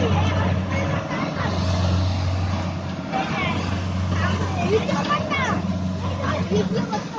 你叫班长，你叫姐。